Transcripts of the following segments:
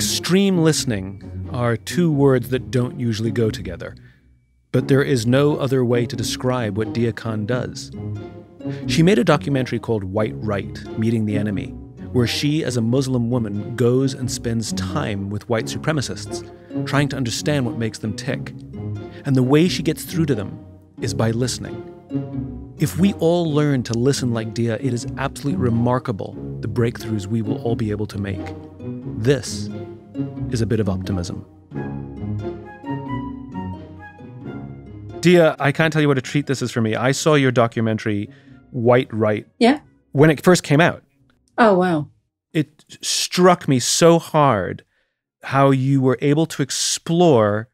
Extreme listening are two words that don't usually go together, but there is no other way to describe what Deeyah Khan does. She made a documentary called White Right Meeting the Enemy, where she, as a Muslim woman, goes and spends time with white supremacists, trying to understand what makes them tick. And the way she gets through to them is by listening. If we all learn to listen like Deeyah, it is absolutely remarkable the breakthroughs we will all be able to make. This is a bit of optimism. Deeyah, I can't tell you what a treat this is for me. I saw your documentary, White Right, Yeah. when it first came out. Oh, wow. It struck me so hard how you were able to explore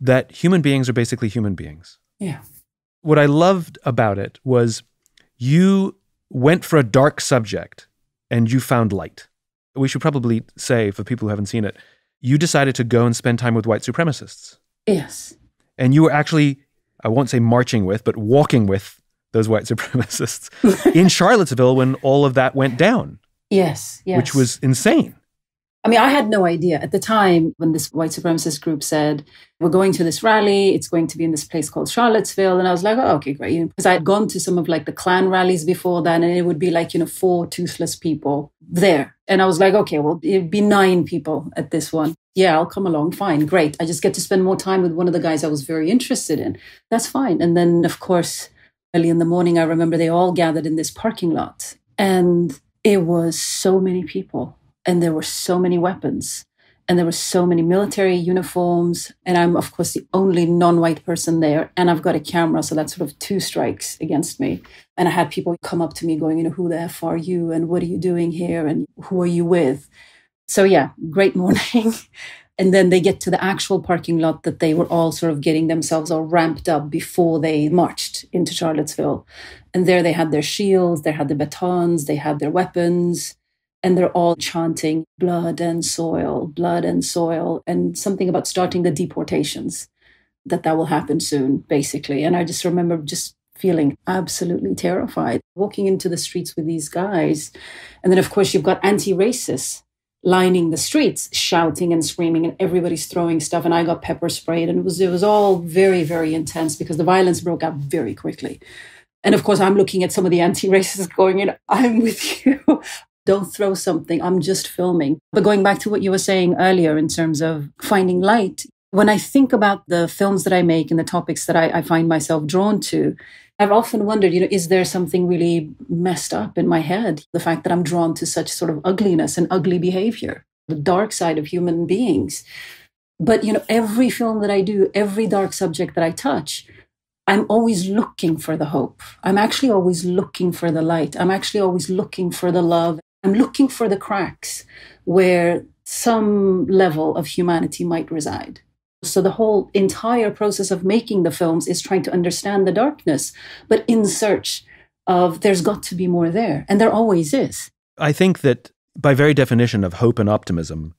that human beings are basically human beings. Yeah. What I loved about it was you went for a dark subject and you found light. We should probably say, for people who haven't seen it, you decided to go and spend time with white supremacists. Yes. And you were actually, I won't say marching with, but walking with those white supremacists in Charlottesville when all of that went down, Yes. Yes. which was insane. I mean, I had no idea at the time when this white supremacist group said, We're going to this rally. It's going to be in this place called Charlottesville. And I was like, Oh, okay, great. Because I had gone to some of like the Klan rallies before then, and it would be like, you know, four toothless people there. And I was like, Okay, well, it'd be nine people at this one. Yeah, I'll come along. Fine. Great. I just get to spend more time with one of the guys I was very interested in. That's fine. And then, of course, early in the morning, I remember they all gathered in this parking lot. And it was so many people and there were so many weapons and there were so many military uniforms and i'm of course the only non-white person there and i've got a camera so that's sort of two strikes against me. And i had people come up to me going you know who the f are you and what are you doing here and who are you with? So yeah great morning. And then they get to the actual parking lot that they were all sort of getting themselves all ramped up before they marched into charlottesville. And there they had their shields they had their batons they had their weapons and they're all chanting blood and soil, blood and soil, and something about starting the deportations, that that will happen soon, basically. And I just remember just feeling absolutely terrified walking into the streets with these guys. And then, of course, you've got anti racists lining the streets, shouting and screaming, and everybody's throwing stuff. And I got pepper sprayed, and it was, it was all very, very intense because the violence broke out very quickly. And of course, I'm looking at some of the anti racists going in, I'm with you don't throw something. I'm just filming. But going back to what you were saying earlier in terms of finding light, when I think about the films that I make and the topics that I, I, find myself drawn to, I've often wondered, you know, is there something really messed up in my head? The fact that I'm drawn to such sort of ugliness and ugly behavior, the dark side of human beings. But, you know, every film that I do, every dark subject that I touch, I'm always looking for the hope. I'm actually always looking for the light. I'm actually always looking for the love I'm looking for the cracks where some level of humanity might reside. So the whole entire process of making the films is trying to understand the darkness, but in search of there's got to be more there. And there always is. I think that by very definition of hope and optimism,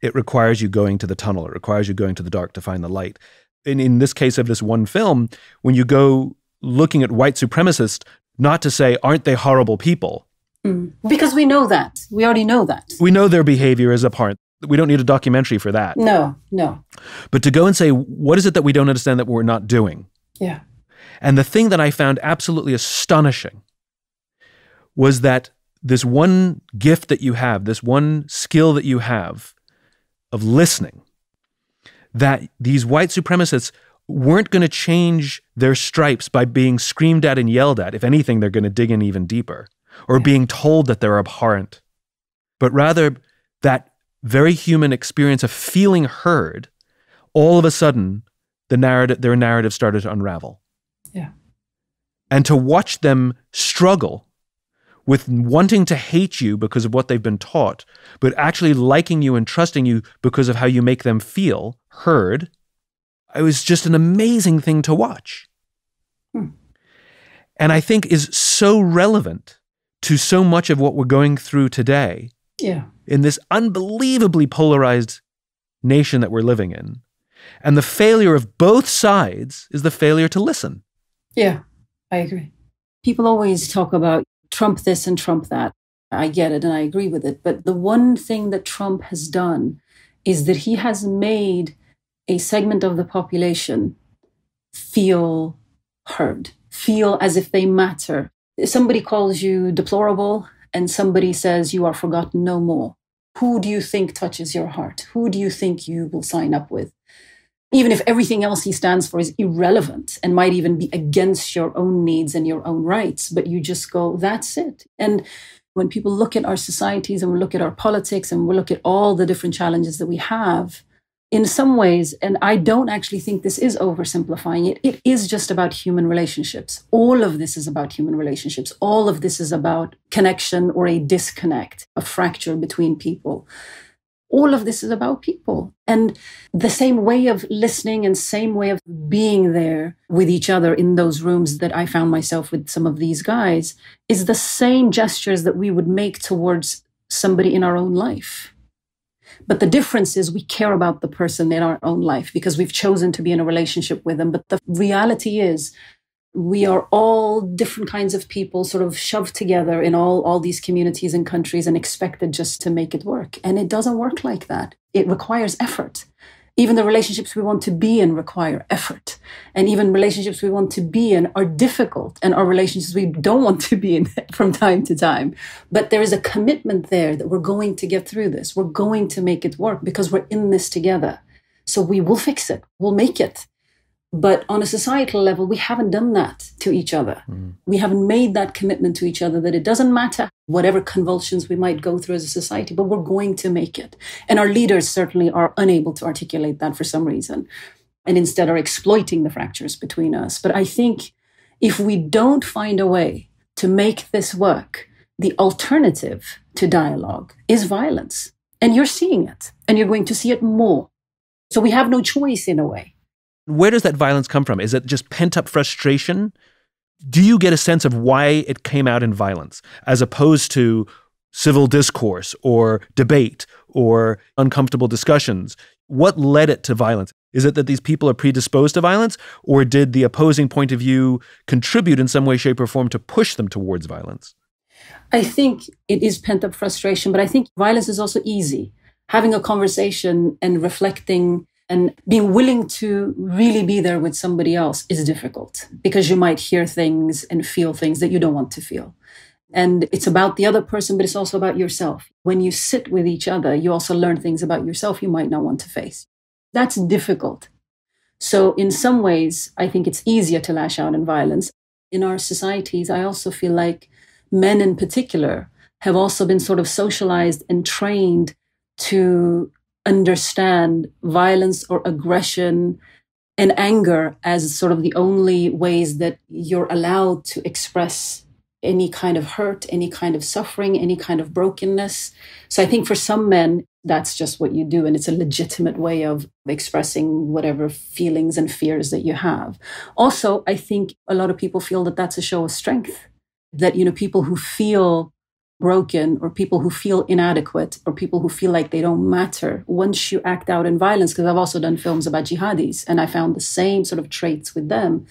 it requires you going to the tunnel. It requires you going to the dark to find the light. And in this case of this one film, when you go looking at white supremacists, not to say, aren't they horrible people? Mm. Because we know that. We already know that. We know their behavior is abhorrent. We don't need a documentary for that. No, no. But to go and say, what is it that we don't understand that we're not doing? Yeah. And the thing that I found absolutely astonishing was that this one gift that you have, this one skill that you have of listening, that these white supremacists weren't going to change their stripes by being screamed at and yelled at. If anything, they're going to dig in even deeper or being told that they're abhorrent, but rather that very human experience of feeling heard, all of a sudden, the narrative, their narrative started to unravel. Yeah. And to watch them struggle with wanting to hate you because of what they've been taught, but actually liking you and trusting you because of how you make them feel heard, it was just an amazing thing to watch. Hmm. And I think is so relevant to so much of what we're going through today. Yeah. In this unbelievably polarized nation that we're living in. And the failure of both sides is the failure to listen. Yeah, I agree. People always talk about Trump this and Trump that. I get it and I agree with it. But the one thing that Trump has done is that he has made a segment of the population feel heard, feel as if they matter. Somebody calls you deplorable and somebody says you are forgotten no more, who do you think touches your heart? Who do you think you will sign up with? Even if everything else he stands for is irrelevant and might even be against your own needs and your own rights, but you just go, that's it. And when people look at our societies and we look at our politics and we look at all the different challenges that we have, in some ways, and I don't actually think this is oversimplifying it, it is just about human relationships. All of this is about human relationships. All of this is about connection or a disconnect, a fracture between people. All of this is about people. And the same way of listening and same way of being there with each other in those rooms that I found myself with some of these guys is the same gestures that we would make towards somebody in our own life but the difference is we care about the person in our own life because we've chosen to be in a relationship with them. But the reality is we are all different kinds of people sort of shoved together in all, all these communities and countries and expected just to make it work. And it doesn't work like that. It requires effort even the relationships we want to be in require effort. And even relationships we want to be in are difficult and are relationships we don't want to be in from time to time. But there is a commitment there that we're going to get through this. We're going to make it work because we're in this together. So we will fix it. We'll make it. But on a societal level, we haven't done that to each other. Mm. We haven't made that commitment to each other that it doesn't matter whatever convulsions we might go through as a society, but we're going to make it. And our leaders certainly are unable to articulate that for some reason and instead are exploiting the fractures between us. But I think if we don't find a way to make this work, the alternative to dialogue is violence. And you're seeing it, and you're going to see it more. So we have no choice in a way. Where does that violence come from? Is it just pent up frustration? Do you get a sense of why it came out in violence as opposed to civil discourse or debate or uncomfortable discussions? What led it to violence? Is it that these people are predisposed to violence, or did the opposing point of view contribute in some way, shape, or form to push them towards violence? I think it is pent up frustration, but I think violence is also easy. Having a conversation and reflecting and being willing to really be there with somebody else is difficult because you might hear things and feel things that you don't want to feel. And it's about the other person, but it's also about yourself. When you sit with each other, you also learn things about yourself you might not want to face. That's difficult. So, in some ways, I think it's easier to lash out in violence. In our societies, I also feel like men in particular have also been sort of socialized and trained to understand violence or aggression and anger as sort of the only ways that you're allowed to express any kind of hurt, any kind of suffering, any kind of brokenness. So I think for some men, that's just what you do. And it's a legitimate way of expressing whatever feelings and fears that you have. Also, I think a lot of people feel that that's a show of strength. That, you know, people who feel broken or people who feel inadequate or people who feel like they don't matter once you act out in violence because i've also done films about jihadis and i found the same sort of traits with them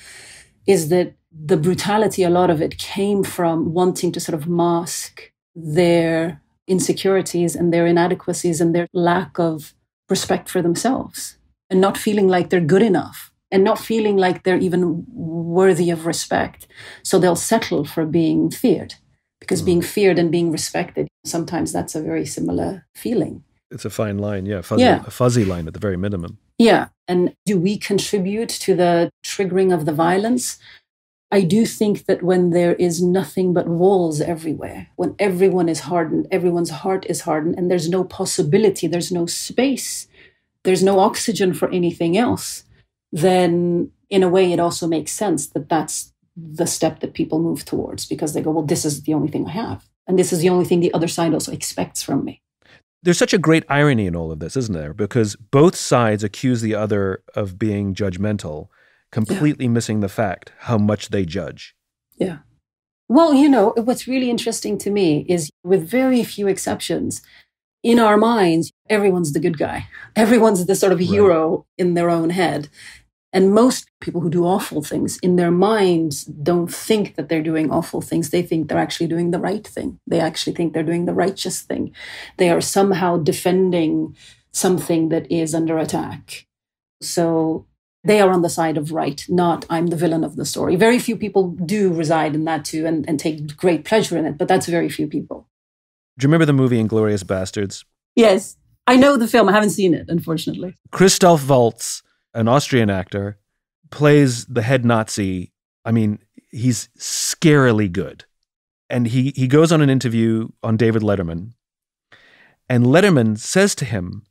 is that the brutality a lot of it came from wanting to sort of mask their insecurities and their inadequacies and their lack of respect for themselves and not feeling like they're good enough and not feeling like they're even worthy of respect. So they'll settle for being feared because being mm. feared and being respected sometimes that's a very similar feeling. It's a fine line yeah, fuzzy, yeah. a fuzzy line at the very minimum. Yeah and do we contribute to the triggering of the violence? I do think that when there is nothing but walls everywhere when everyone is hardened everyone's heart is hardened and there's no possibility there's no space there's no oxygen for anything else then in a way it also makes sense that that's the step that people move towards because they go, well, this is the only thing I have. And this is the only thing the other side also expects from me. There's such a great irony in all of this, isn't there? Because both sides accuse the other of being judgmental, completely yeah. missing the fact how much they judge. Yeah. Well, you know, what's really interesting to me is with very few exceptions, in our minds, everyone's the good guy. Everyone's the sort of hero right. in their own head. And most people who do awful things in their minds don't think that they're doing awful things. They think they're actually doing the right thing. They actually think they're doing the righteous thing. They are somehow defending something that is under attack. So they are on the side of right, not I'm the villain of the story. Very few people do reside in that too and, and take great pleasure in it, but that's very few people. Do you remember the movie Inglourious Basterds? Yes. I know the film. I haven't seen it, unfortunately. Christoph Waltz, an Austrian actor, plays the head Nazi. I mean, he's scarily good. And he, he goes on an interview on David Letterman, and Letterman says to him,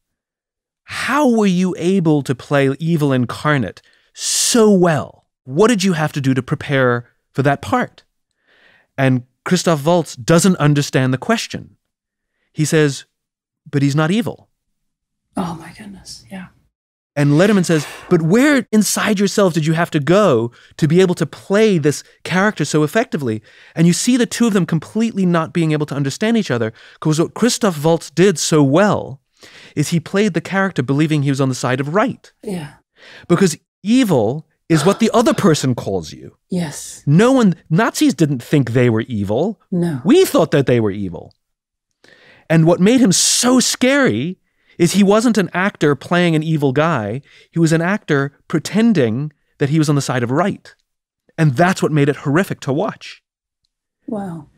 How were you able to play evil incarnate so well? What did you have to do to prepare for that part? And Christoph Waltz doesn't understand the question. He says, But he's not evil. Oh my goodness. Yeah. And Letterman says, but where inside yourself did you have to go to be able to play this character so effectively? And you see the two of them completely not being able to understand each other because what Christoph Waltz did so well is he played the character believing he was on the side of right. Yeah. Because evil is what the other person calls you. Yes. No one, Nazis didn't think they were evil. No. We thought that they were evil. And what made him so scary is he wasn't an actor playing an evil guy. He was an actor pretending that he was on the side of right. And that's what made it horrific to watch. Wow.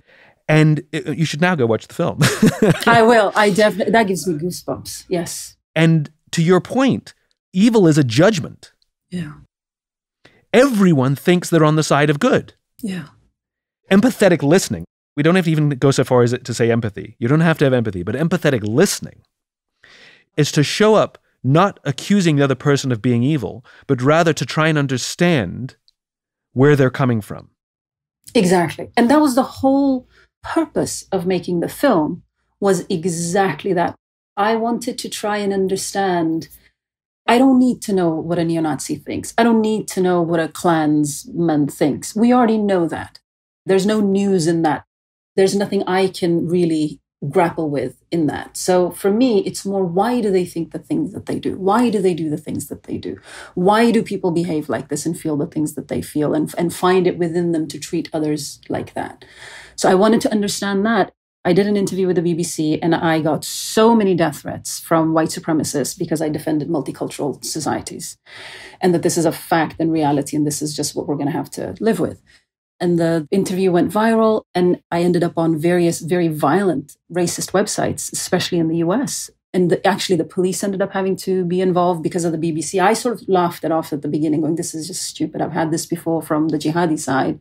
And it, you should now go watch the film. I will. I definitely, that gives me goosebumps. Yes. And to your point, evil is a judgment. Yeah. Everyone thinks they're on the side of good. Yeah. Empathetic listening. We don't have to even go so far as to say empathy. You don't have to have empathy, but empathetic listening is to show up not accusing the other person of being evil, but rather to try and understand where they're coming from. Exactly. And that was the whole purpose of making the film was exactly that. I wanted to try and understand I don't need to know what a neo-Nazi thinks. I don't need to know what a Klansman thinks. We already know that. There's no news in that. There's nothing I can really grapple with in that. So for me, it's more why do they think the things that they do? Why do they do the things that they do? Why do people behave like this and feel the things that they feel and, and find it within them to treat others like that? So I wanted to understand that. I did an interview with the BBC and I got so many death threats from white supremacists because I defended multicultural societies and that this is a fact and reality and this is just what we're going to have to live with and the interview went viral and i ended up on various very violent racist websites especially in the us and the, actually the police ended up having to be involved because of the bbc i sort of laughed it off at the beginning going this is just stupid. I've had this before from the jihadi side.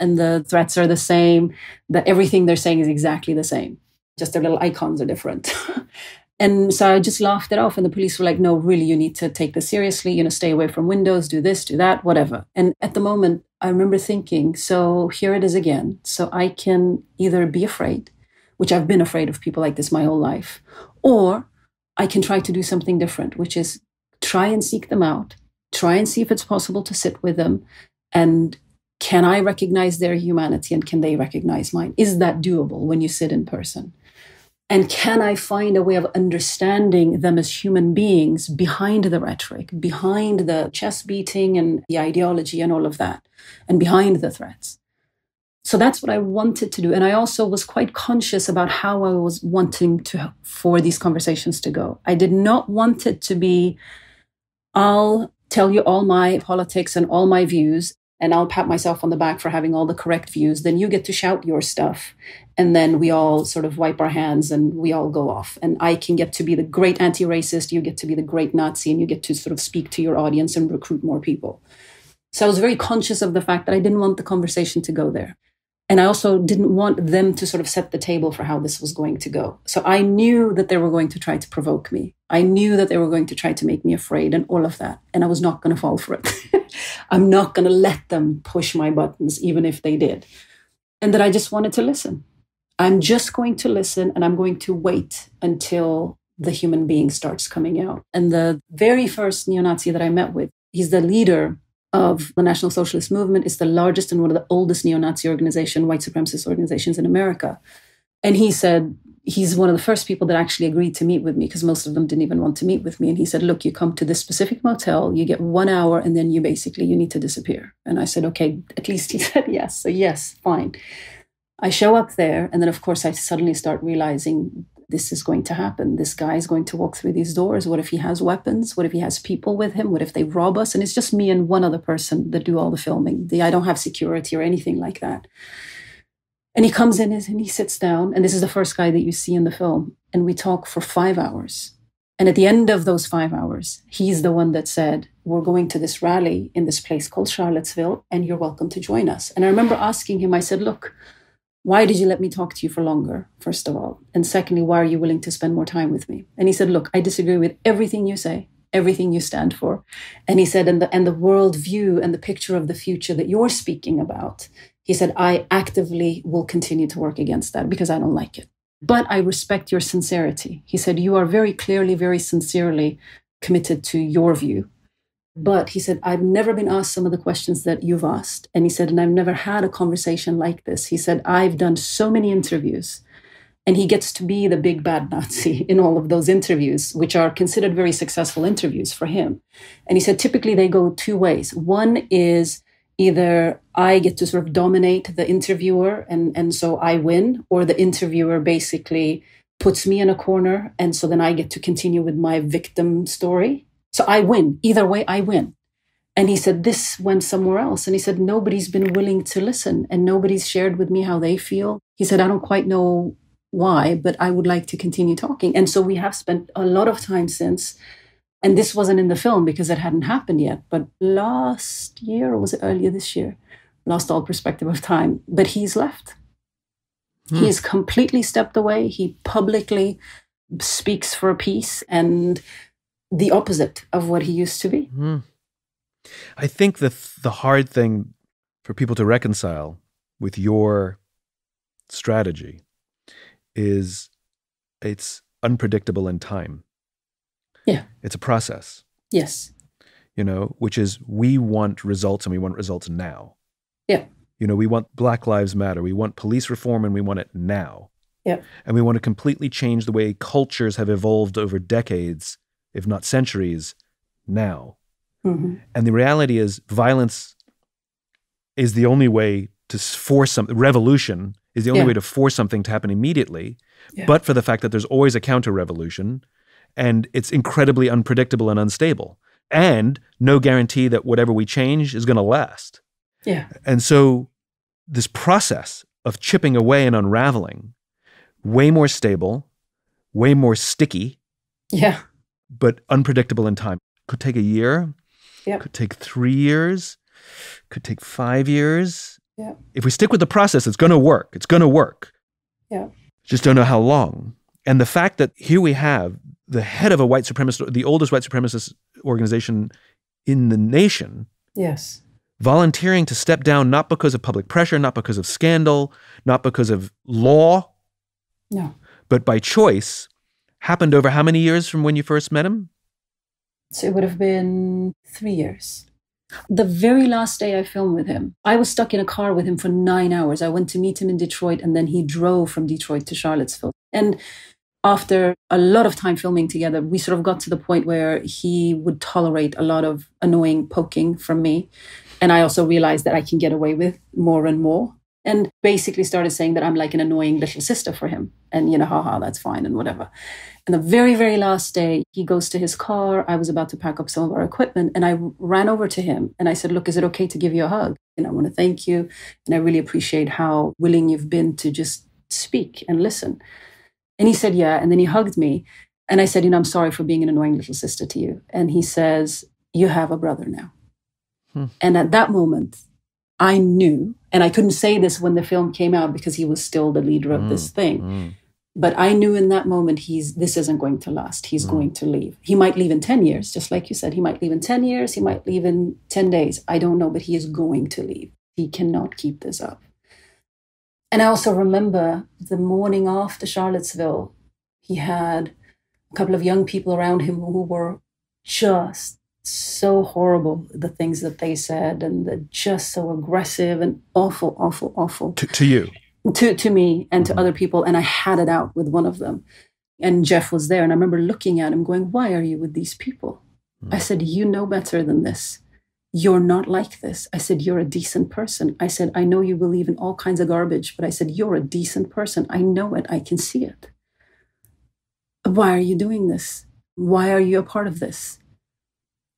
And the threats are the same. That everything they're saying is exactly the same. Just their little icons are different And so I just laughed it off. And the police were like, no, really, you need to take this seriously. You know, stay away from windows, do this, do that, whatever. And at the moment, I remember thinking, so here it is again. So I can either be afraid, which I've been afraid of people like this my whole life, or I can try to do something different, which is try and seek them out, try and see if it's possible to sit with them. And can I recognize their humanity and can they recognize mine? Is that doable when you sit in person? And can I find a way of understanding them as human beings behind the rhetoric, behind the chest beating and the ideology and all of that, and behind the threats? So that's what I wanted to do. And I also was quite conscious about how I was wanting to for these conversations to go. I did not want it to be, I'll tell you all my politics and all my views and I'll pat myself on the back for having all the correct views. Then you get to shout your stuff. And then we all sort of wipe our hands and we all go off. And I can get to be the great anti racist, you get to be the great Nazi, and you get to sort of speak to your audience and recruit more people. So I was very conscious of the fact that I didn't want the conversation to go there. And I also didn't want them to sort of set the table for how this was going to go. So I knew that they were going to try to provoke me. I knew that they were going to try to make me afraid and all of that. And I was not going to fall for it. I'm not going to let them push my buttons, even if they did. And that I just wanted to listen. I'm just going to listen and I'm going to wait until the human being starts coming out. And the very first neo Nazi that I met with, he's the leader of the National Socialist Movement. It's the largest and one of the oldest neo Nazi organization, white supremacist organizations in America. And he said, he's one of the first people that actually agreed to meet with me because most of them didn't even want to meet with me. And he said, look, you come to this specific motel, you get one hour, and then you basically, you need to disappear. And I said, okay, at least he said yes. So yes, fine. I show up there. And then, of course, I suddenly start realizing this is going to happen. This guy is going to walk through these doors. What if he has weapons? What if he has people with him? What if they rob us? And it's just me and one other person that do all the filming. The, I don't have security or anything like that. And he comes in and he sits down, and this is the first guy that you see in the film. And we talk for five hours. And at the end of those five hours, he's the one that said, We're going to this rally in this place called Charlottesville, and you're welcome to join us. And I remember asking him, I said, Look, why did you let me talk to you for longer, first of all? And secondly, why are you willing to spend more time with me? And he said, Look, I disagree with everything you say, everything you stand for. And he said, and the, and the world view and the picture of the future that you're speaking about, he said, I actively will continue to work against that because I don't like it. But I respect your sincerity. He said, You are very clearly, very sincerely committed to your view but he said, I've never been asked some of the questions that you've asked. And he said, and I've never had a conversation like this. He said, I've done so many interviews. And he gets to be the big bad Nazi in all of those interviews, which are considered very successful interviews for him. And he said, typically they go two ways. One is either I get to sort of dominate the interviewer and, and so I win, or the interviewer basically puts me in a corner. And so then I get to continue with my victim story so I win. Either way, I win. And he said, This went somewhere else. And he said, Nobody's been willing to listen and nobody's shared with me how they feel. He said, I don't quite know why, but I would like to continue talking. And so we have spent a lot of time since. And this wasn't in the film because it hadn't happened yet. But last year, or was it earlier this year? Lost all perspective of time. But he's left. Hmm. He's completely stepped away. He publicly speaks for a peace. And the opposite of what he used to be. Mm. I think the the hard thing for people to reconcile with your strategy is it's unpredictable in time. Yeah. It's a process. Yes. You know, which is we want results and we want results now. Yeah. You know, we want Black Lives Matter. We want police reform and we want it now. Yeah. And we want to completely change the way cultures have evolved over decades if not centuries, now. Mm-hmm. And the reality is, violence is the only way to force some revolution is the only yeah. way to force something to happen immediately. Yeah. But for the fact that there's always a counter revolution, and it's incredibly unpredictable and unstable, and no guarantee that whatever we change is going to last. Yeah. And so this process of chipping away and unraveling, way more stable, way more sticky. Yeah but unpredictable in time. Could take a year. Yeah. Could take three years. Could take five years. Yeah. If we stick with the process, it's going to work. It's going to work. Yeah. Just don't know how long. And the fact that here we have the head of a white supremacist, the oldest white supremacist organization in the nation. Yes. Volunteering to step down not because of public pressure, not because of scandal, not because of law. No. But by choice happened over how many years from when you first met him? So it would have been three years. The very last day I filmed with him, I was stuck in a car with him for nine hours. I went to meet him in Detroit and then he drove from Detroit to Charlottesville. And after a lot of time filming together, we sort of got to the point where he would tolerate a lot of annoying poking from me. And I also realized that I can get away with more and more and basically started saying that I'm like an annoying little sister for him. And, you know, haha, that's fine and whatever. And the very, very last day, he goes to his car. I was about to pack up some of our equipment and I ran over to him and I said, Look, is it okay to give you a hug? And I want to thank you. And I really appreciate how willing you've been to just speak and listen. And he said, Yeah. And then he hugged me. And I said, You know, I'm sorry for being an annoying little sister to you. And he says, You have a brother now. Hmm. And at that moment, I knew, and I couldn't say this when the film came out because he was still the leader of mm, this thing. Mm. But I knew in that moment he's this isn't going to last. He's mm. going to leave. He might leave in 10 years, just like you said. He might leave in 10 years, he might leave in 10 days. I don't know, but he is going to leave. He cannot keep this up. And I also remember the morning after Charlottesville, he had a couple of young people around him who were just so horrible the things that they said and just so aggressive and awful awful awful to, to you to, to me and to Mhm. other people. And I had it out with one of them. And Jeff was there. And I remember looking at him going, Why are you with these people? Mhm. I said, You know better than this. You're not like this. I said, You're a decent person. I said, I know you believe in all kinds of garbage, but I said, You're a decent person. I know it. I can see it. Why are you doing this? Why are you a part of this?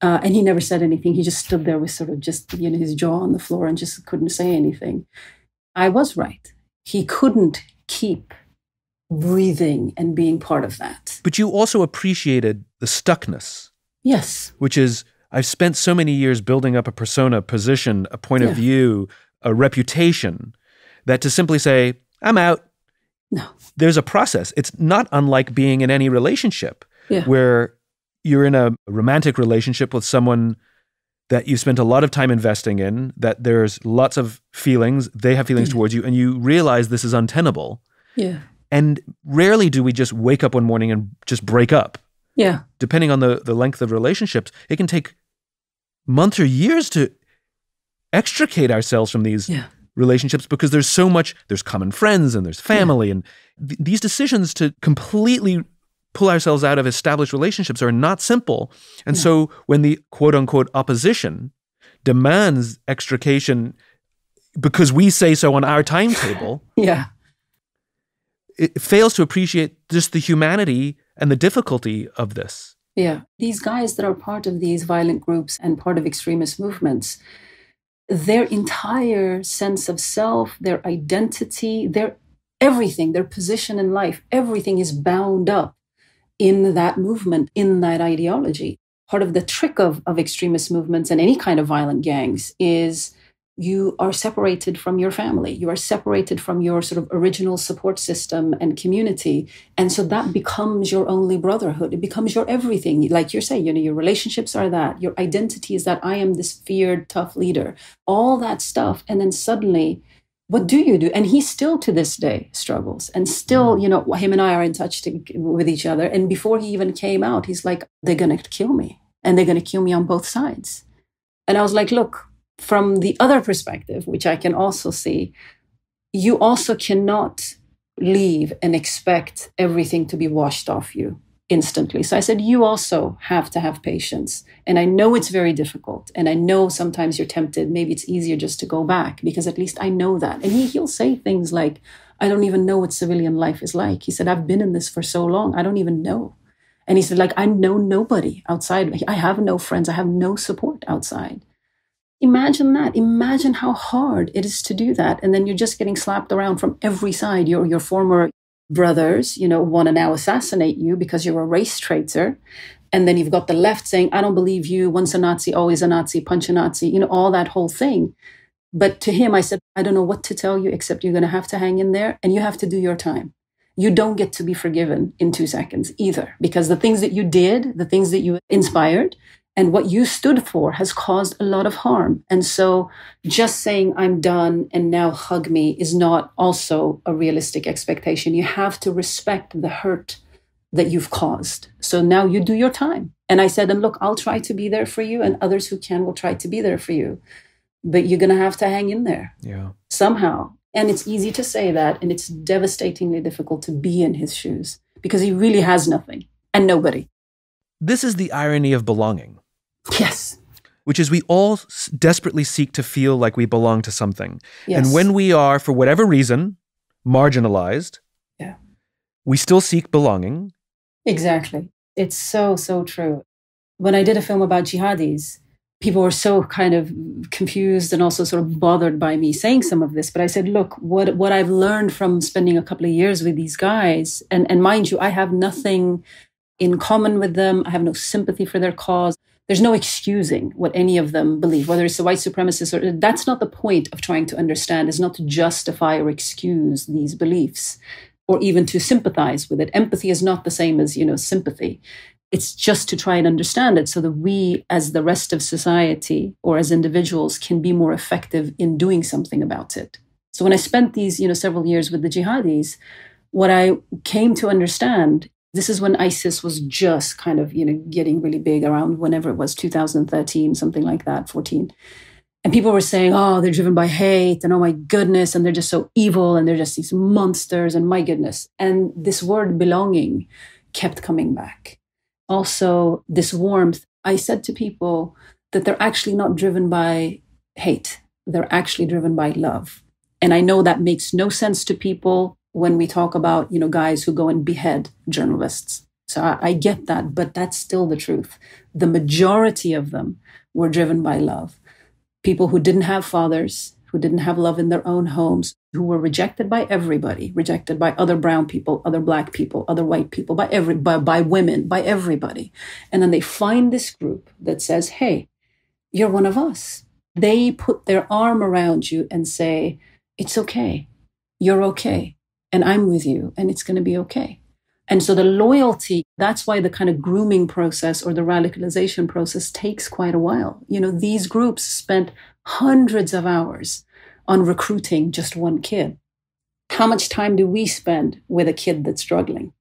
Uh, and he never said anything. He just stood there with sort of just, you know, his jaw on the floor and just couldn't say anything. I was right. He couldn't keep breathing and being part of that. But you also appreciated the stuckness, Yes. which is I've spent so many years building up a persona, a position, a point Yeah. of view, a reputation, that to simply say, I'm out, No. there's a process. It's not unlike being in any relationship Yeah. where you're in a romantic relationship with someone that you spent a lot of time investing in, that there's lots of feelings, they have feelings Yeah. towards you, and you realize this is untenable. Yeah. And rarely do we just wake up one morning and just break up. Yeah. Depending on the, the length of relationships, it can take months or years to extricate ourselves from these Yeah. relationships because there's so much there's common friends and there's family and th- these decisions to completely pull ourselves out of established relationships are not simple and Yeah. so when the quote unquote opposition demands extrication because we say so on our timetable Yeah. it fails to appreciate just the humanity and the difficulty of this Yeah. These guys that are part of these violent groups and part of extremist movements, their entire sense of self, their identity, their everything, their position in life, everything is bound up in that movement, in that ideology. Part of the trick of, of extremist movements and any kind of violent gangs is you are separated from your family. You are separated from your sort of original support system and community. And so that becomes your only brotherhood. It becomes your everything. Like you're saying, you know, your relationships are that. Your identity is that I am this feared, tough leader. All that stuff. And then suddenly, what do you do? And he still to this day struggles. And still, mm-hmm. you know, him and I are in touch to, with each other. And before he even came out, he's like, they're going to kill me. And they're going to kill me on both sides. And I was like, look, from the other perspective, which I can also see, you also cannot leave and expect everything to be washed off you instantly. So I said, you also have to have patience. And I know it's very difficult. And I know sometimes you're tempted. Maybe it's easier just to go back because at least I know that. And he, he'll say things like, I don't even know what civilian life is like. He said, I've been in this for so long. I don't even know. And he said, like, I know nobody outside. I have no friends. I have no support outside. Imagine that. Imagine how hard it is to do that. And then you're just getting slapped around from every side. Your, your former brothers, you know, want to now assassinate you because you're a race traitor. And then you've got the left saying, I don't believe you. Once a Nazi, always a Nazi, punch a Nazi, you know, all that whole thing. But to him, I said, I don't know what to tell you except you're going to have to hang in there and you have to do your time. You don't get to be forgiven in two seconds either, because the things that you did, the things that you inspired, and what you stood for has caused a lot of harm. And so just saying, I'm done and now hug me is not also a realistic expectation. You have to respect the hurt that you've caused. So now you do your time. And I said, and look, I'll try to be there for you, and others who can will try to be there for you. But you're going to have to hang in there yeah somehow. And it's easy to say that, and it's devastatingly difficult to be in his shoes because he really has nothing and nobody. this is the irony of belonging Yes. which is we all s- desperately seek to feel like we belong to something. Yes. And when we are, for whatever reason, marginalized, Yeah. we still seek belonging. Exactly. It's so, so true. When I did a film about jihadis, people were so kind of confused and also sort of bothered by me saying some of this. But I said, look, what, what I've learned from spending a couple of years with these guys, and, and mind you, I have nothing in common with them, I have no sympathy for their cause. There's no excusing what any of them believe, whether it's a white supremacist or that's not the point of trying to understand, is not to justify or excuse these beliefs or even to sympathize with it. Empathy is not the same as, you know, sympathy. It's just to try and understand it so that we, as the rest of society or as individuals, can be more effective in doing something about it. So when I spent these, you know, several years with the jihadis, what I came to understand, this is when ISIS was just kind of, you know, getting really big around whenever it was 2013, something like that, 14 And people were saying, oh, they're driven by hate and oh my goodness, and they're just so evil and they're just these monsters and my goodness. And this word belonging kept coming back. Also, this warmth. I said to people that they're actually not driven by hate, they're actually driven by love. And I know that makes no sense to people when we talk about, you know, guys who go and behead journalists. So I, I get that, but that's still the truth. The majority of them were driven by love. People who didn't have fathers, who didn't have love in their own homes, who were rejected by everybody, rejected by other brown people, other black people, other white people, by every by, by women, by everybody. And then they find this group that says, Hey, you're one of us. They put their arm around you and say, It's okay. You're okay and I'm with you and it's going to be okay. And so the loyalty, that's why the kind of grooming process or the radicalization process takes quite a while. You know, these groups spent hundreds of hours on recruiting just one kid. How much time do we spend with a kid that's struggling?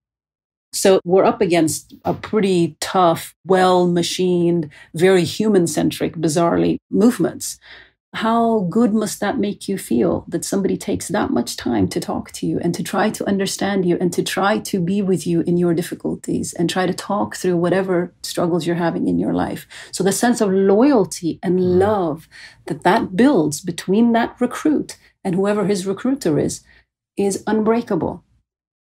So we're up against a pretty tough, well machined, very human centric, bizarrely movements how good must that make you feel that somebody takes that much time to talk to you and to try to understand you and to try to be with you in your difficulties and try to talk through whatever struggles you're having in your life so the sense of loyalty and mm-hmm. love that that builds between that recruit and whoever his recruiter is is unbreakable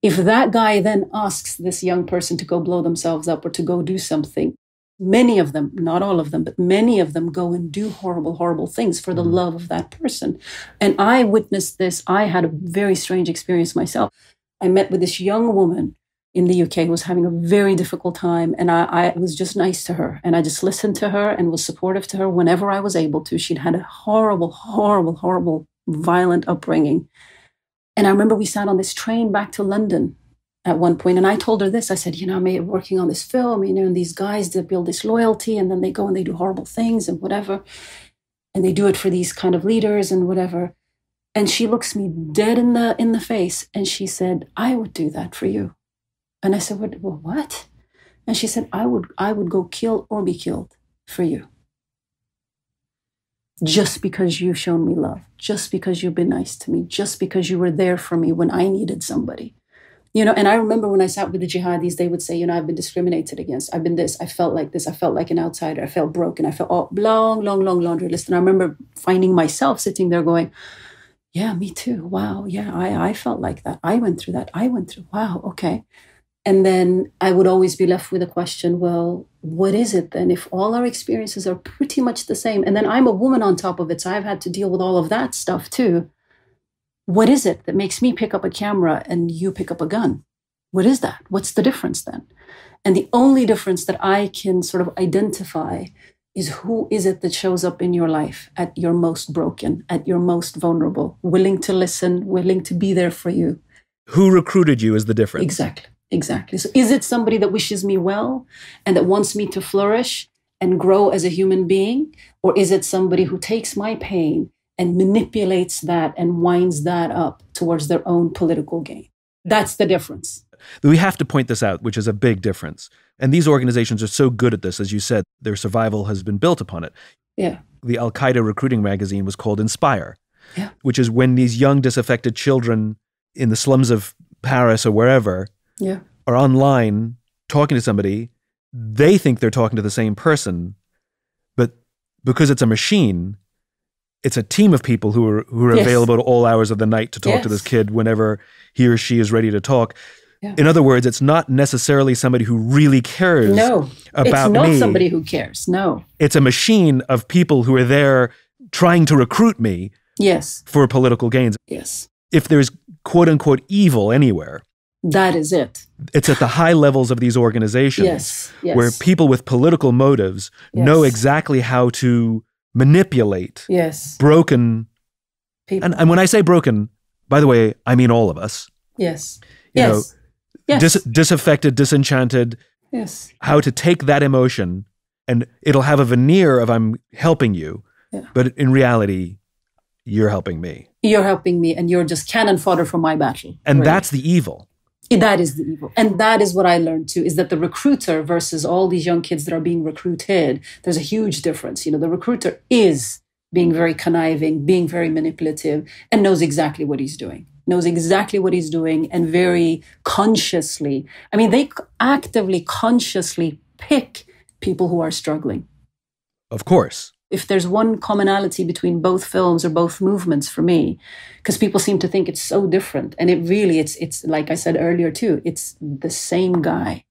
if that guy then asks this young person to go blow themselves up or to go do something many of them, not all of them, but many of them go and do horrible, horrible things for the mm love of that person. And I witnessed this. I had a very strange experience myself. I met with this young woman in the UK who was having a very difficult time. And I, I, was just nice to her. And I just listened to her and was supportive to her whenever I was able to. She'd had a horrible, horrible, horrible, violent upbringing. And I remember we sat on this train back to London at one point and i told her this. I said you know i'm working on this film you know and these guys that build this loyalty and then they go and they do horrible things and whatever. And they do it for these kind of leaders and whatever. And she looks me dead in the in the face and she said i would do that for you. And i said well, what? And she said i would i would go kill or be killed for you. Just because you've shown me love just because you've been nice to me just because you were there for me when i needed somebody you know and i remember when i sat with the jihadis they would say you know i've been discriminated against. I've been this. I felt like this. I felt like an outsider. I felt broken. I felt oh, long long long laundry list. And i remember finding myself sitting there going yeah me too. Wow. Yeah i i felt like that. I went through that. I went through wow okay. And then i would always be left with a question well what is it then if all our experiences are pretty much the same? And then i'm a woman on top of it so i've had to deal with all of that stuff too what is it that makes me pick up a camera and you pick up a gun? What is that? What's the difference then? And the only difference that I can sort of identify is who is it that shows up in your life at your most broken, at your most vulnerable, willing to listen, willing to be there for you. Who recruited you is the difference. Exactly. Exactly. So is it somebody that wishes me well and that wants me to flourish and grow as a human being? Or is it somebody who takes my pain and manipulates that and winds that up towards their own political gain. That's the difference. We have to point this out, which is a big difference. And these organizations are so good at this, as you said, their survival has been built upon it. Yeah. The Al Qaeda recruiting magazine was called Inspire, yeah. which is when these young, disaffected children in the slums of Paris or wherever yeah. are online talking to somebody. They think they're talking to the same person, but because it's a machine, it's a team of people who are who are yes. available at all hours of the night to talk yes. to this kid whenever he or she is ready to talk. Yeah. In other words, it's not necessarily somebody who really cares no, about it's not me. somebody who cares. No. It's a machine of people who are there trying to recruit me yes. for political gains. Yes. If there's quote unquote evil anywhere, that is it. It's at the high levels of these organizations yes, yes. where people with political motives yes. know exactly how to manipulate yes broken people. And, and when I say broken, by the way, I mean all of us. Yes. You yes. know, yes. Dis- disaffected, disenchanted. Yes. How to take that emotion and it'll have a veneer of I'm helping you, yeah. but in reality, you're helping me. You're helping me, and you're just cannon fodder for my battle. And really. that's the evil. That is the evil. And that is what I learned too, is that the recruiter versus all these young kids that are being recruited, there's a huge difference. You know, the recruiter is being very conniving, being very manipulative, and knows exactly what he's doing. Knows exactly what he's doing and very consciously. I mean, they actively, consciously pick people who are struggling. Of course. If there's one commonality between both films or both movements for me, because people seem to think it's so different. And it really, it's, it's like I said earlier too, it's the same guy.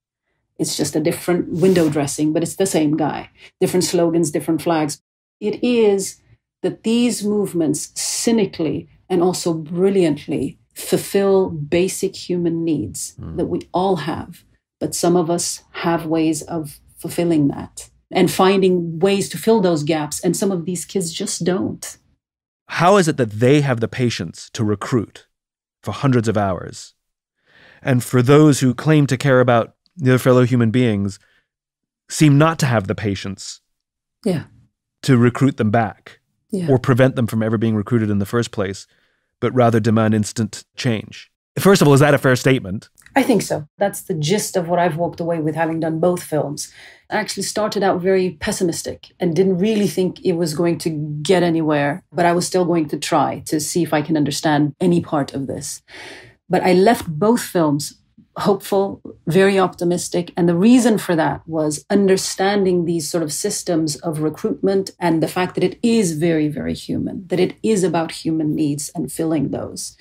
It's just a different window dressing, but it's the same guy. Different slogans, different flags. It is that these movements cynically and also brilliantly fulfill basic human needs mm. that we all have. But some of us have ways of fulfilling that and finding ways to fill those gaps. And some of these kids just don't. How is it that they have the patience to recruit for hundreds of hours? And for those who claim to care about their fellow human beings, seem not to have the patience yeah. to recruit them back yeah. or prevent them from ever being recruited in the first place, but rather demand instant change. First of all, is that a fair statement? I think so. That's the gist of what I've walked away with having done both films. I actually started out very pessimistic and didn't really think it was going to get anywhere, but I was still going to try to see if I can understand any part of this. But I left both films hopeful, very optimistic. And the reason for that was understanding these sort of systems of recruitment and the fact that it is very, very human, that it is about human needs and filling those.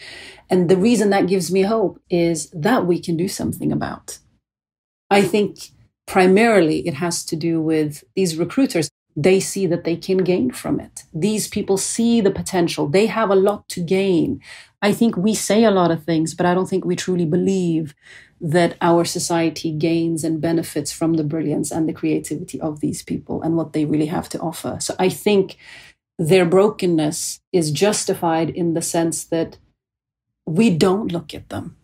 And the reason that gives me hope is that we can do something about. I think primarily it has to do with these recruiters. They see that they can gain from it. These people see the potential. They have a lot to gain. I think we say a lot of things, but I don't think we truly believe that our society gains and benefits from the brilliance and the creativity of these people and what they really have to offer. So I think their brokenness is justified in the sense that we don't look at them.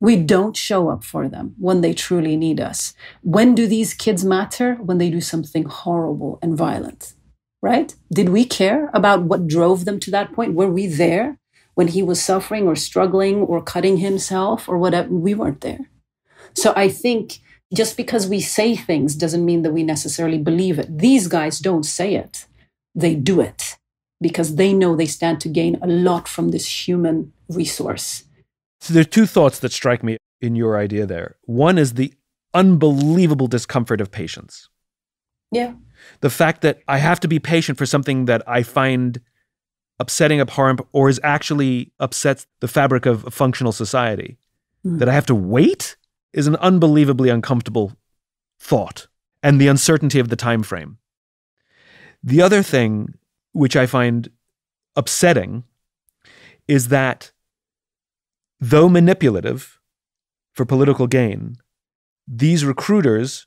We don't show up for them when they truly need us. When do these kids matter? When they do something horrible and violent, right? Did we care about what drove them to that point? Were we there when he was suffering or struggling or cutting himself or whatever? We weren't there. So I think just because we say things doesn't mean that we necessarily believe it. These guys don't say it, they do it because they know they stand to gain a lot from this human resource. So there are two thoughts that strike me in your idea there. One is the unbelievable discomfort of patience. Yeah. The fact that I have to be patient for something that I find upsetting, abhorrent, or is actually upsets the fabric of a functional society. Mm. That I have to wait is an unbelievably uncomfortable thought, and the uncertainty of the time frame. The other thing which I find upsetting is that though manipulative for political gain, these recruiters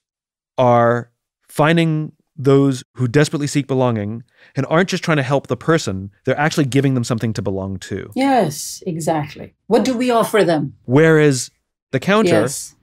are finding those who desperately seek belonging and aren't just trying to help the person, they're actually giving them something to belong to. Yes, exactly. What do we offer them? Whereas the counter yes.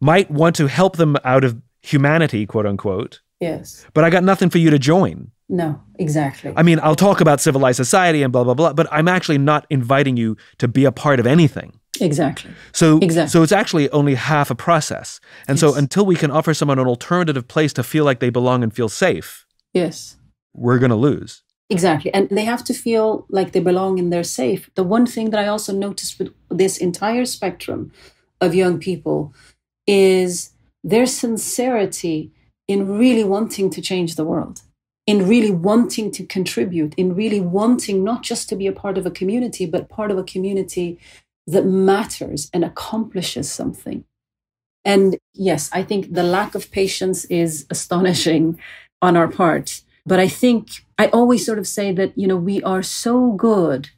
might want to help them out of humanity, quote unquote. Yes. But I got nothing for you to join. No, exactly. I mean, I'll talk about civilized society and blah, blah, blah, but I'm actually not inviting you to be a part of anything. Exactly. So, exactly. so it's actually only half a process. And yes. so until we can offer someone an alternative place to feel like they belong and feel safe, yes, we're going to lose. Exactly. And they have to feel like they belong and they're safe. The one thing that I also noticed with this entire spectrum of young people is their sincerity in really wanting to change the world in really wanting to contribute, in really wanting not just to be a part of a community, but part of a community that matters and accomplishes something. And yes, I think the lack of patience is astonishing on our part. But I think I always sort of say that, you know, we are so good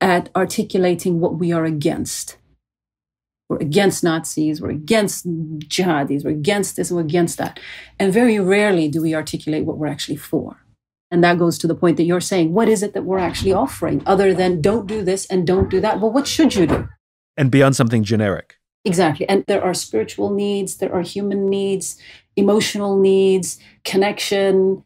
at articulating what we are against. We're against Nazis, we're against jihadis, we're against this, we're against that. And very rarely do we articulate what we're actually for. And that goes to the point that you're saying, what is it that we're actually offering other than don't do this and don't do that? Well, what should you do? And beyond something generic. Exactly. And there are spiritual needs, there are human needs, emotional needs, connection.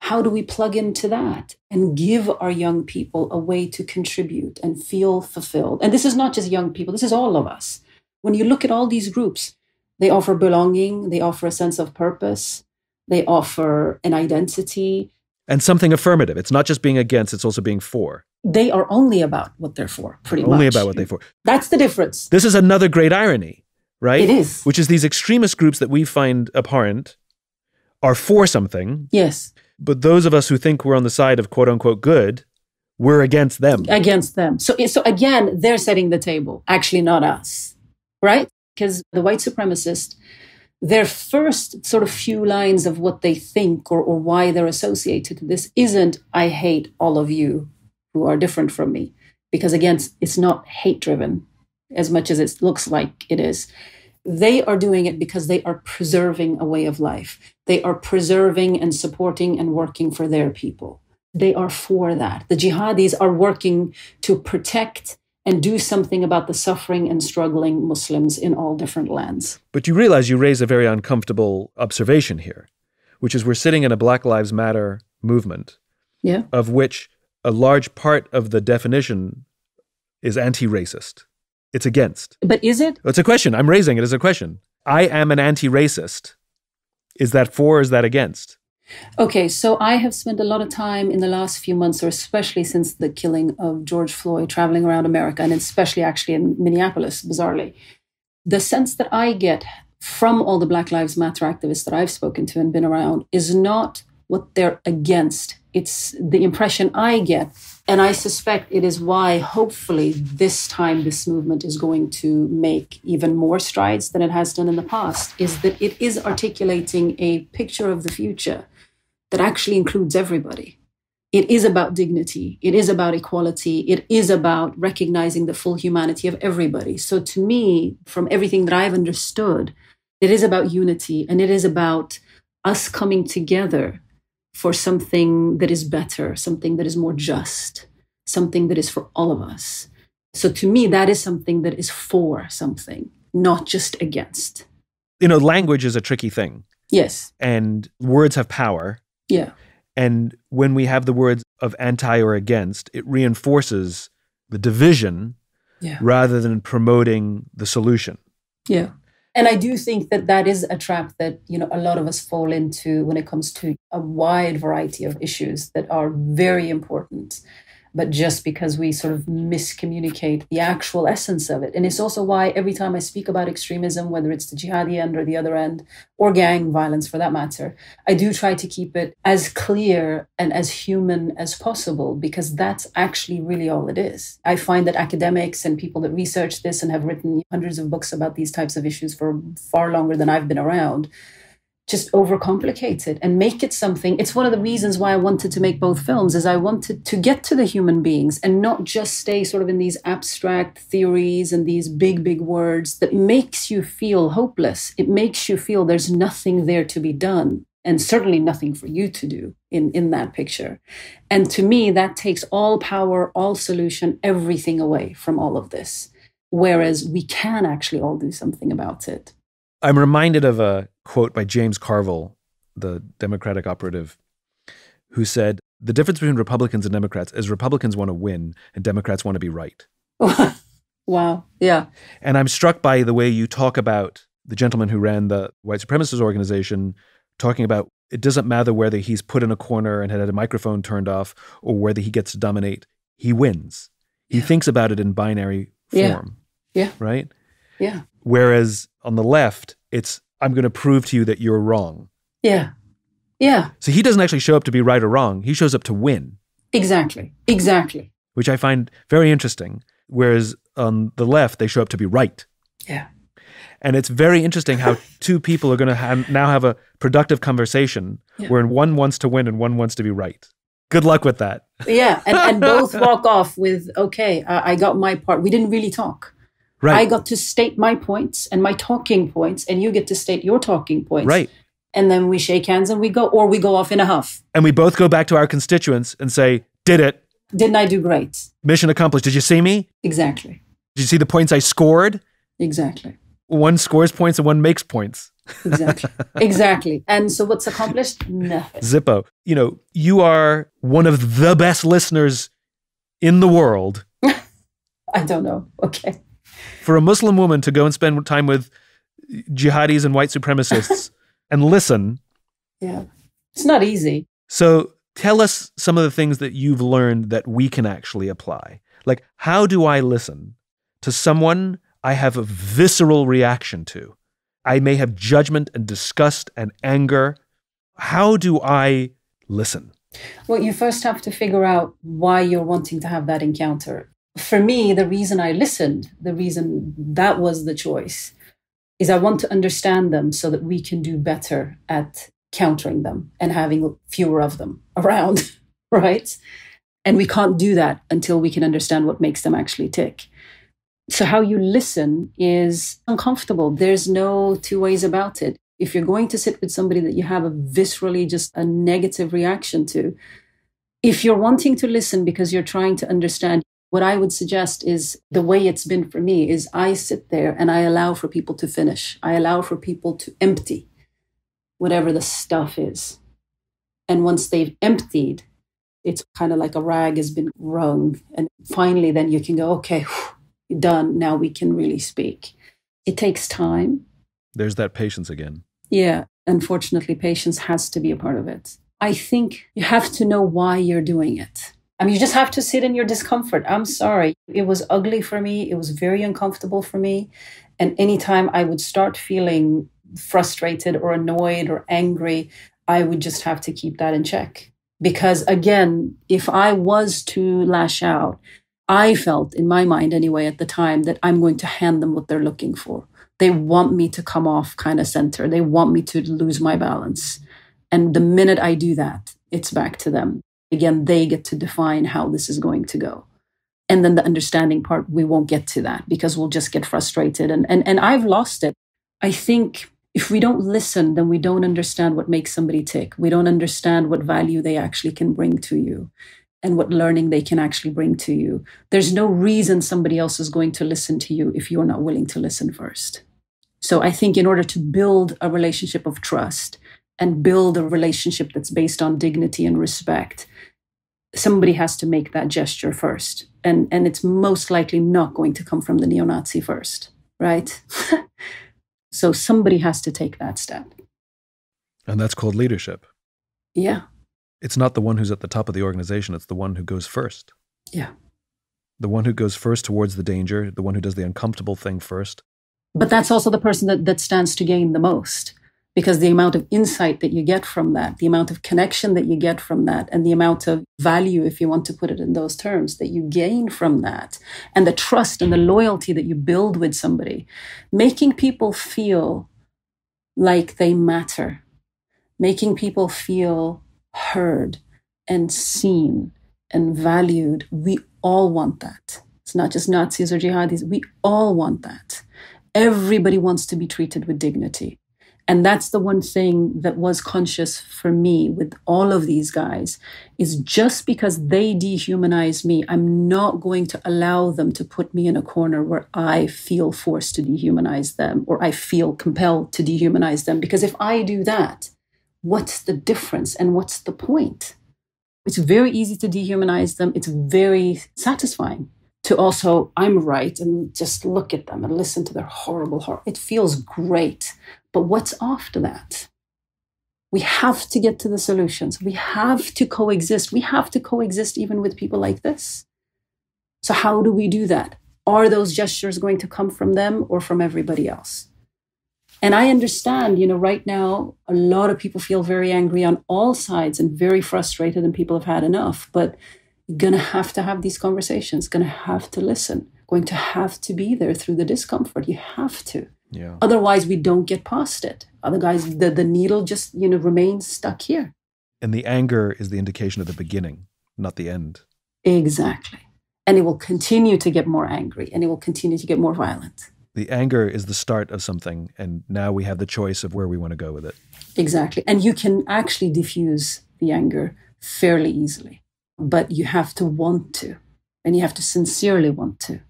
How do we plug into that and give our young people a way to contribute and feel fulfilled? And this is not just young people, this is all of us. When you look at all these groups, they offer belonging, they offer a sense of purpose, they offer an identity, And something affirmative. It's not just being against, it's also being for. They are only about what they're for, pretty Only much. Only about what they're for. That's the difference. This is another great irony, right? It is. Which is these extremist groups that we find abhorrent are for something, Yes, but those of us who think we're on the side of quote unquote good, we're against them. against them. So, so again, they're setting the table, actually, not us, right? Because the white supremacist, their first sort of few lines of what they think or, or why they're associated to this isn't, I hate all of you who are different from me. Because again, it's- it's not hate driven as much as it looks like it is. They are doing it because they are preserving a way of life. They are preserving and supporting and working for their people. They are for that. The jihadis are working to protect and do something about the suffering and struggling Muslims in all different lands. But you realize you raise a very uncomfortable observation here, which is we're sitting in a Black Lives Matter movement Yeah. of which a large part of the definition is anti racist. It's against. But is it? It's a question. I'm raising it as a question. I am an anti racist. Is that for or is that against? Okay, so I have spent a lot of time in the last few months, or especially since the killing of George Floyd, traveling around America, and especially actually in Minneapolis, bizarrely. The sense that I get from all the Black Lives Matter activists that I've spoken to and been around is not what they're against. It's the impression I get. And I suspect it is why, hopefully, this time this movement is going to make even more strides than it has done in the past, is that it is articulating a picture of the future that actually includes everybody. It is about dignity. It is about equality. It is about recognizing the full humanity of everybody. So, to me, from everything that I've understood, it is about unity and it is about us coming together for something that is better, something that is more just, something that is for all of us. So, to me, that is something that is for something, not just against. You know, language is a tricky thing, Yes. and words have power. Yeah. And when we have the words of anti or against, it reinforces the division Yeah. rather than promoting the solution. Yeah. And I do think that that is a trap that, you know, a lot of us fall into when it comes to a wide variety of issues that are very important. But just because we sort of miscommunicate the actual essence of it. And it's also why every time I speak about extremism, whether it's the jihadi end or the other end, or gang violence for that matter, I do try to keep it as clear and as human as possible because that's actually really all it is. I find that academics and people that research this and have written hundreds of books about these types of issues for far longer than I've been around just overcomplicate it and make it something it's one of the reasons why i wanted to make both films is i wanted to get to the human beings and not just stay sort of in these abstract theories and these big big words that makes you feel hopeless it makes you feel there's nothing there to be done and certainly nothing for you to do in, in that picture. And to me, that takes all power, all solution, everything away from all of this. Whereas we can actually all do something about it. I'm reminded of a quote by James Carville, the Democratic operative, who said, The difference between Republicans and Democrats is Republicans want to win and Democrats want to be right. wow. Yeah. And I'm struck by the way you talk about the gentleman who ran the white supremacist organization, talking about it doesn't matter whether he's put in a corner and had a microphone turned off or whether he gets to dominate, he wins. He Yeah. thinks about it in binary Yeah. form. Yeah. Right? Yeah. Whereas on the left, it's I'm going to prove to you that you're wrong. Yeah. Yeah. So he doesn't actually show up to be right or wrong. He shows up to win, Exactly. Exactly. which I find very interesting. Whereas on the left, they show up to be right. Yeah. And it's very interesting how two people are going to have, now have a productive conversation Yeah. where one wants to win and one wants to be right. Good luck with that. Yeah. And, and both walk off with, okay, I, I got my part. We didn't really talk. I got to state my points and my talking points, and you get to state your talking points. right. And then we shake hands and we go, or we go off in a huff. And we both go back to our constituents and say, Did it. Didn't I do great? Mission accomplished. Did you see me? Exactly. Did you see the points I scored? Exactly. One scores points and one makes points. Exactly. exactly. And so what's accomplished? Nothing. Zippo, you know, you are one of the best listeners in the world. I don't know. Okay. For a Muslim woman to go and spend time with jihadis and white supremacists and listen. Yeah. It's not easy. So Tell us some of the things that you've learned that we can actually apply. Like, how do I listen to someone I have a visceral reaction to? I may have judgment and disgust and anger. How do I listen? Well, you first have to figure out why you're wanting to have that encounter. For me, the reason I listened, the reason that was the choice, is I want to understand them so that we can do better at countering them and having fewer of them around, right? And we can't do that until we can understand what makes them actually tick. So, how you listen is uncomfortable. There's no two ways about it. If you're going to sit with somebody that you have a viscerally just a negative reaction to, if you're wanting to listen because you're trying to understand, what I would suggest is the way it's been for me is I sit there and I allow for people to finish. I allow for people to empty whatever the stuff is. And once they've emptied, it's kind of like a rag has been wrung. And finally, then you can go, okay, whew, done. Now we can really speak. It takes time. There's that patience again. Yeah. Unfortunately, patience has to be a part of it. I think you have to know why you're doing it. Mean, you just have to sit in your discomfort. I'm sorry. It was ugly for me. It was very uncomfortable for me. And anytime I would start feeling frustrated or annoyed or angry, I would just have to keep that in check. Because again, if I was to lash out, I felt in my mind anyway at the time that I'm going to hand them what they're looking for. They want me to come off kind of center. They want me to lose my balance. And the minute I do that, it's back to them. Again, they get to define how this is going to go. And then the understanding part, we won't get to that because we'll just get frustrated. And, and, and I've lost it. I think if we don't listen, then we don't understand what makes somebody tick. We don't understand what value they actually can bring to you and what learning they can actually bring to you. There's no reason somebody else is going to listen to you if you're not willing to listen first. So I think in order to build a relationship of trust and build a relationship that's based on dignity and respect, somebody has to make that gesture first. And, and it's most likely not going to come from the neo Nazi first, right? So somebody has to take that step. And that's called leadership. Yeah. It's not the one who's at the top of the organization, it's the one who goes first. Yeah. The one who goes first towards the danger, the one who does the uncomfortable thing first. But that's also the person that, that stands to gain the most because the amount of insight that you get from that, the amount of connection that you get from that, and the amount of value, if you want to put it in those terms, that you gain from that, and the trust and the loyalty that you build with somebody, making people feel like they matter, making people feel heard and seen and valued. We all want that. It's not just Nazis or jihadis. We all want that. Everybody wants to be treated with dignity. And that's the one thing that was conscious for me with all of these guys is just because they dehumanize me, I'm not going to allow them to put me in a corner where I feel forced to dehumanize them or I feel compelled to dehumanize them. Because if I do that, what's the difference and what's the point? It's very easy to dehumanize them. It's very satisfying to also, I'm right, and just look at them and listen to their horrible horror. It feels great. But what's after that? We have to get to the solutions. We have to coexist. We have to coexist even with people like this. So, how do we do that? Are those gestures going to come from them or from everybody else? And I understand, you know, right now, a lot of people feel very angry on all sides and very frustrated, and people have had enough. But you're going to have to have these conversations, going to have to listen, going to have to be there through the discomfort. You have to. Yeah. Otherwise, we don't get past it. Otherwise, the, the needle just, you know, remains stuck here. And the anger is the indication of the beginning, not the end. Exactly. And it will continue to get more angry and it will continue to get more violent. The anger is the start of something. And now we have the choice of where we want to go with it. Exactly. And you can actually diffuse the anger fairly easily, but you have to want to, and you have to sincerely want to.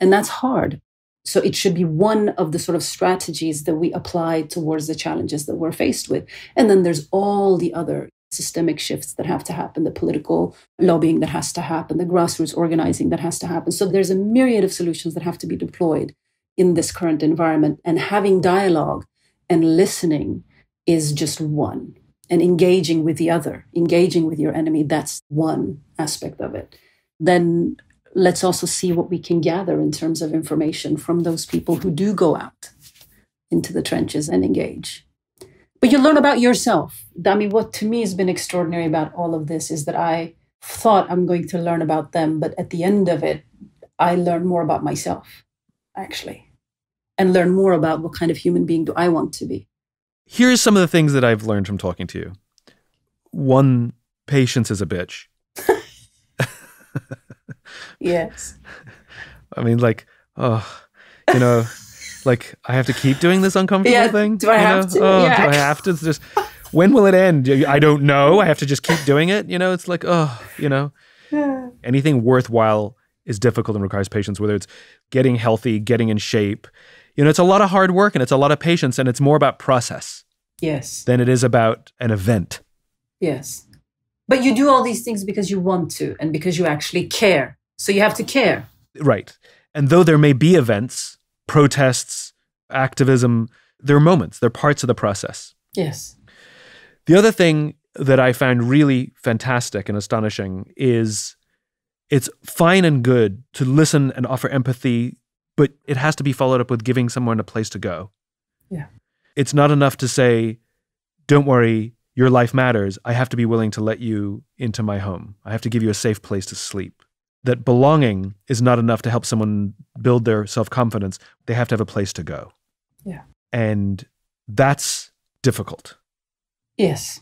And that's hard so it should be one of the sort of strategies that we apply towards the challenges that we're faced with. And then there's all the other systemic shifts that have to happen, the political lobbying that has to happen, the grassroots organizing that has to happen. So there's a myriad of solutions that have to be deployed in this current environment. And having dialogue and listening is just one. and engaging with the other, engaging with your enemy. That's one aspect of it. Then let's also see what we can gather in terms of information from those people who do go out into the trenches and engage. But you learn about yourself. I mean, what to me has been extraordinary about all of this is that I thought I'm going to learn about them, but at the end of it, I learn more about myself, actually, and learn more about what kind of human being do I want to be. Here's some of the things that I've learned from talking to you. One, patience is a bitch. yes. I mean, like, oh, you know, like I have to keep doing this uncomfortable Yeah, thing. do I have know? to? Oh, Yeah. do I have to? It's just when will it end? I don't know. I have to just keep doing it. You know, it's like, oh, you know, anything worthwhile is difficult and requires patience. Whether it's getting healthy, getting in shape, you know, it's a lot of hard work and it's a lot of patience, and it's more about process Yes. than it is about an event. Yes. But you do all these things because you want to and because you actually care. So you have to care. Right. And though there may be events, protests, activism, there are moments, they're parts of the process. Yes. The other thing that I found really fantastic and astonishing is it's fine and good to listen and offer empathy, but it has to be followed up with giving someone a place to go. Yeah. It's not enough to say, don't worry, your life matters. I have to be willing to let you into my home. I have to give you a safe place to sleep. That belonging is not enough to help someone build their self confidence. They have to have a place to go. Yeah. And that's difficult. Yes.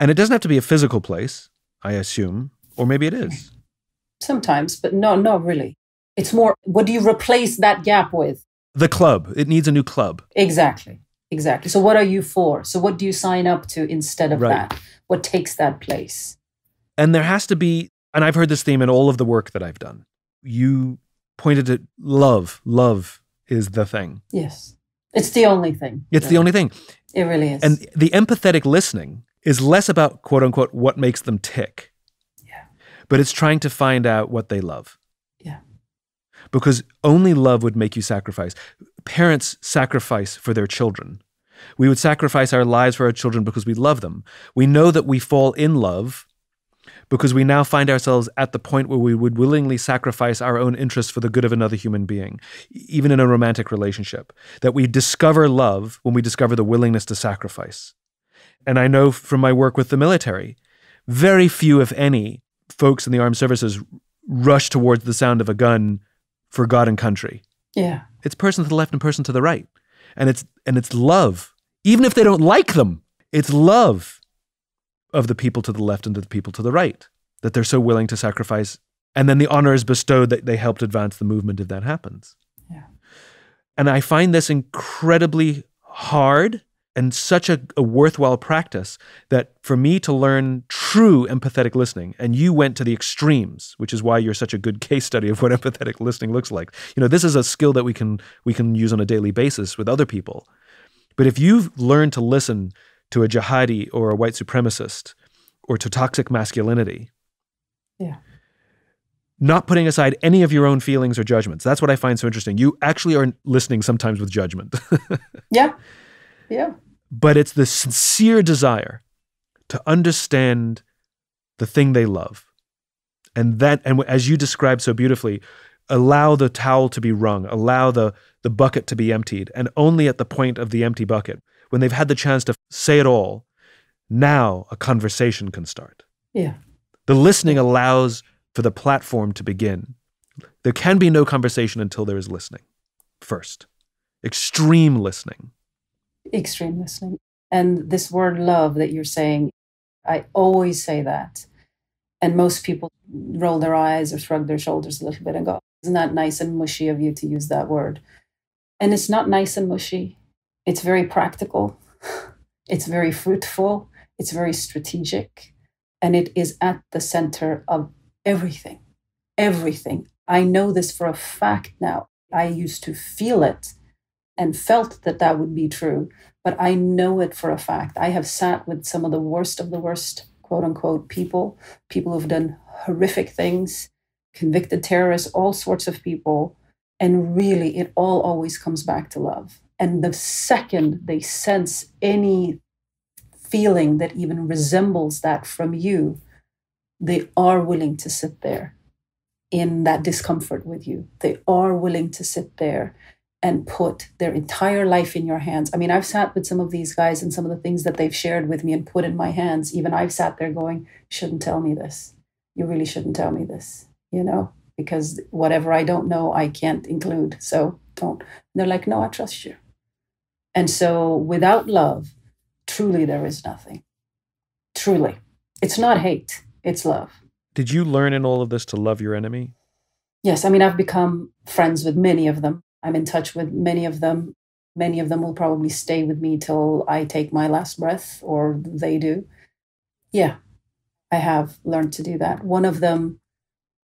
And it doesn't have to be a physical place, I assume, or maybe it is. Sometimes, but no, not really. It's more what do you replace that gap with? The club, it needs a new club. Exactly. Exactly. So what are you for? So what do you sign up to instead of Right. that? What takes that place? And there has to be, and I've heard this theme in all of the work that I've done. You pointed at love. Love is the thing. Yes. It's the only thing. It's the only thing. It really is. And the empathetic listening is less about quote unquote what makes them tick. Yeah. But it's trying to find out what they love. Yeah. Because only love would make you sacrifice. Parents sacrifice for their children. We would sacrifice our lives for our children because we love them. We know that we fall in love because we now find ourselves at the point where we would willingly sacrifice our own interests for the good of another human being, even in a romantic relationship. That we discover love when we discover the willingness to sacrifice. And I know from my work with the military, very few, if any, folks in the armed services rush towards the sound of a gun for God and country. yeah. It's person to the left and person to the right. And it's and it's love. Even if they don't like them, it's love of the people to the left and to the people to the right that they're so willing to sacrifice. And then the honor is bestowed that they helped advance the movement if that happens. Yeah. And I find this incredibly hard and such a, a worthwhile practice that for me to learn true empathetic listening, and you went to the extremes, which is why you're such a good case study of what empathetic listening looks like. You know, this is a skill that we can we can use on a daily basis with other people. But if you've learned to listen to a jihadi or a white supremacist or to toxic masculinity, Yeah. not putting aside any of your own feelings or judgments, that's what I find so interesting. You actually are listening sometimes with judgment. Yeah. Yeah. but it's the sincere desire to understand the thing they love and that and as you described so beautifully allow the towel to be wrung allow the the bucket to be emptied and only at the point of the empty bucket when they've had the chance to say it all now a conversation can start Yeah. the listening allows for the platform to begin there can be no conversation until there is listening first extreme listening extreme listening. And this word love that you're saying, I always say that. And most people roll their eyes or shrug their shoulders a little bit and go, Isn't that nice and mushy of you to use that word? And it's not nice and mushy. It's very practical, it's very fruitful, it's very strategic, and it is at the center of everything. Everything. I know this for a fact now. I used to feel it and felt that that would be true, but I know it for a fact. I have sat with some of the worst of the worst, quote unquote, people, people who've done horrific things, convicted terrorists, all sorts of people. And really, it all always comes back to love. And the second they sense any feeling that even resembles that from you, they are willing to sit there in that discomfort with you. They are willing to sit there and put their entire life in your hands. I mean, I've sat with some of these guys and some of the things that they've shared with me and put in my hands. Even I've sat there going, shouldn't tell me this. You really shouldn't tell me this, you know, because whatever I don't know, I can't include. So don't. And they're like, no, I trust you. And so without love, truly there is nothing. Truly. It's not hate, it's love. Did you learn in all of this to love your enemy? Yes. I mean, I've become friends with many of them. I'm in touch with many of them. Many of them will probably stay with me till I take my last breath or they do. Yeah, I have learned to do that. One of them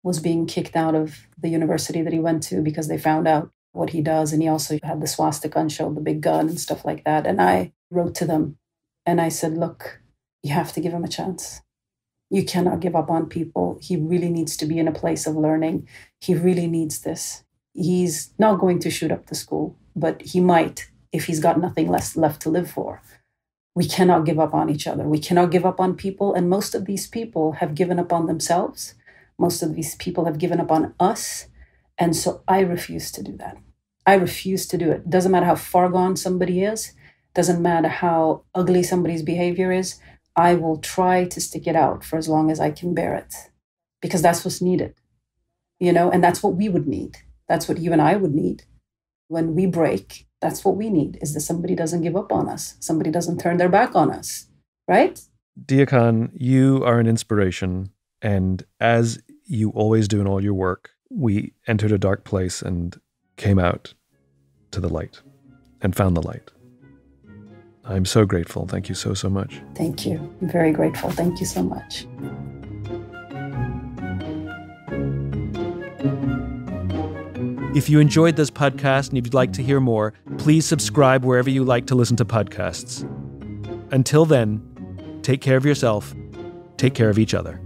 was being kicked out of the university that he went to because they found out what he does. And he also had the swastika and showed the big gun and stuff like that. And I wrote to them and I said, Look, you have to give him a chance. You cannot give up on people. He really needs to be in a place of learning. He really needs this he's not going to shoot up the school, but he might if he's got nothing less left to live for. We cannot give up on each other. We cannot give up on people. And most of these people have given up on themselves. Most of these people have given up on us. And so I refuse to do that. I refuse to do it. Doesn't matter how far gone somebody is, doesn't matter how ugly somebody's behavior is. I will try to stick it out for as long as I can bear it because that's what's needed, you know, and that's what we would need that's what you and I would need. When we break, that's what we need is that somebody doesn't give up on us, somebody doesn't turn their back on us, right? Deeyah Khan, you are an inspiration. And as you always do in all your work, we entered a dark place and came out to the light and found the light. I'm so grateful. Thank you so, so much. Thank you. I'm very grateful. Thank you so much. If you enjoyed this podcast and you'd like to hear more, please subscribe wherever you like to listen to podcasts. Until then, take care of yourself, take care of each other.